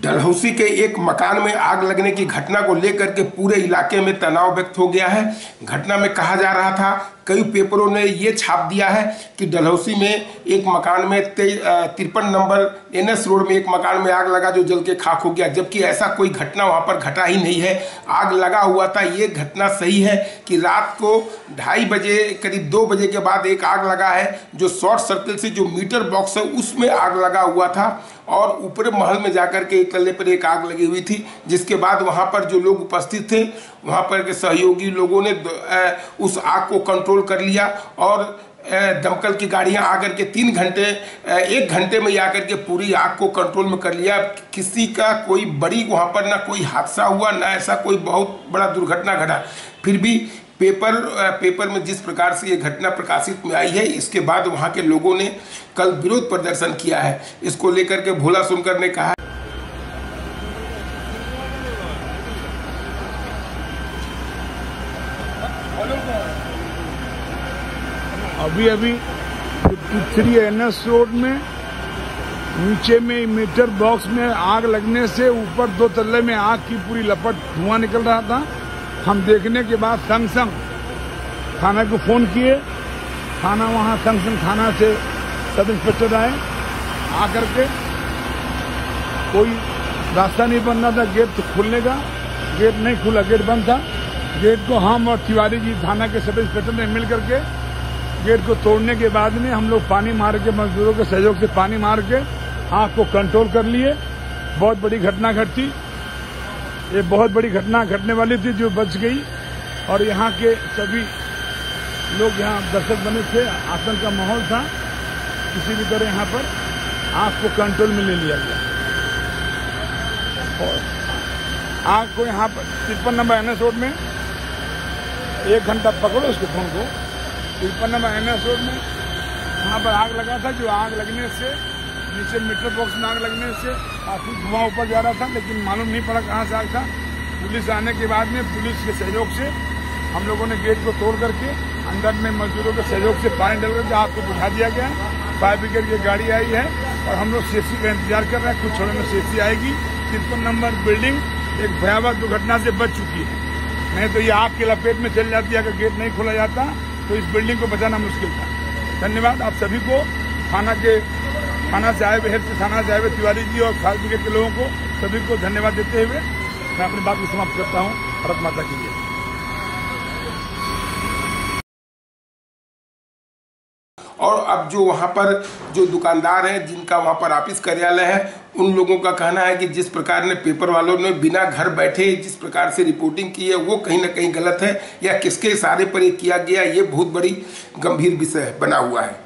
Dalhousie के एक मकान में आग लगने की घटना को लेकर के पूरे इलाके में तनाव व्यक्त हो गया है। घटना में कहा जा रहा था कई पेपरों ने ये छाप दिया है कि डलहौसी में एक मकान में तिरपन नंबर एनएस रोड में एक मकान में आग लगा जो जल के खाक हो गया, जबकि ऐसा कोई घटना वहाँ पर घटा ही नहीं है। आग लगा हुआ था, ये घटना सही है कि रात को ढाई बजे, करीब दो बजे के बाद एक आग लगा है, जो शॉर्ट सर्किल से जो मीटर बॉक्स है, उसमें आग लगा हुआ था और ऊपर महल में जाकर के एक तल्ले पर एक आग लगी हुई थी, जिसके बाद वहाँ पर जो लोग उपस्थित थे, वहाँ पर के सहयोगी लोगों ने उस आग को कंट्रोल कर लिया और दमकल की गाड़ियाँ आकर के तीन घंटे एक घंटे में आकर के पूरी आग को कंट्रोल में कर लिया। किसी का कोई बड़ी वहाँ पर ना कोई हादसा हुआ, ना ऐसा कोई बहुत बड़ा दुर्घटना घटा। फिर भी पेपर पेपर में जिस प्रकार से ये घटना प्रकाशित में आई है, इसके बाद वहाँ के लोगों ने कल विरोध प्रदर्शन किया है। इसको लेकर के भोला सुनकर ने कहा अभी अभी fifty three N S road में, नीचे में मीटर बॉक्स में आग लगने से ऊपर दो तल्ले में आग की पूरी लपट, धुआँ निकल रहा था। हम देखने के बाद संग संग थाना को फ़ोन किए। थाना वहाँ संग संग थाना से सब इंस्पेक्टर आए। आकर के कोई रास्ता नहीं बन रहा था, गेट तो खुलने का। गेट नहीं खुला, गेट बंद था। गेट को हम और तिवारी जी थाना के सब इंस्पेक्टर ने मिल करके गेट को तोड़ने के बाद में हम लोग पानी मार के मजदूरों के सहयोग से पानी मार के आग को कंट्रोल कर लिए। बहुत बड़ी घटना घटती ये बहुत बड़ी घटना घटने वाली थी जो बच गई। और यहाँ के सभी लोग यहाँ दर्शक बने थे। आसन का माहौल था। किसी भी तरह यहाँ पर आग को कंट्रोल में ले लिया गया। और आग को यहाँ पर तिरपन नंबर एनएस रोड में एक घंटा पकड़ो उसके फ़ोन को। तिरपन नंबर एनएस रोड में। यहाँ पर आग लगा था, जो आग लगने से, नीचे मीटर बॉक्स में आग लगने से काफ़ी धुआँ ऊपर जा रहा था, लेकिन मालूम नहीं पड़ा कहाँ से आग था। पुलिस आने के बाद में पुलिस के सहयोग से हम लोगों ने गेट को तोड़ करके अंदर में मजदूरों के सहयोग से पानी डल करके आग को बुझा दिया गया। फायर ब्रिगेड की गाड़ी आई है और हम लोग सेफ्टी का इंतज़ार कर रहे हैं। कुछ छोड़े में सेफ्टी आएगी। तिरपन नंबर बिल्डिंग एक भयावह दुर्घटना से बच चुकी है। नहीं तो ये आग के लपेट में चल जाती है। अगर गेट नहीं खोला जाता तो इस बिल्डिंग को बचाना मुश्किल था। धन्यवाद आप सभी को। थाना के, थाना से आए हुए हेल्थ थाना से आए हुए तिवारी जी और खास ब्रिगेड के लोगों को सभी को धन्यवाद देते हुए मैं अपनी बात को समाप्त करता हूँ। भारत माता के लिए और अब जो वहाँ पर जो दुकानदार हैं, जिनका वहाँ पर ऑफ़िस कार्यालय है, उन लोगों का कहना है कि जिस प्रकार ने पेपर वालों ने बिना घर बैठे जिस प्रकार से रिपोर्टिंग की है, वो कहीं ना कहीं गलत है या किसके इशारे पर ये किया गया, ये बहुत बड़ी गंभीर विषय बना हुआ है।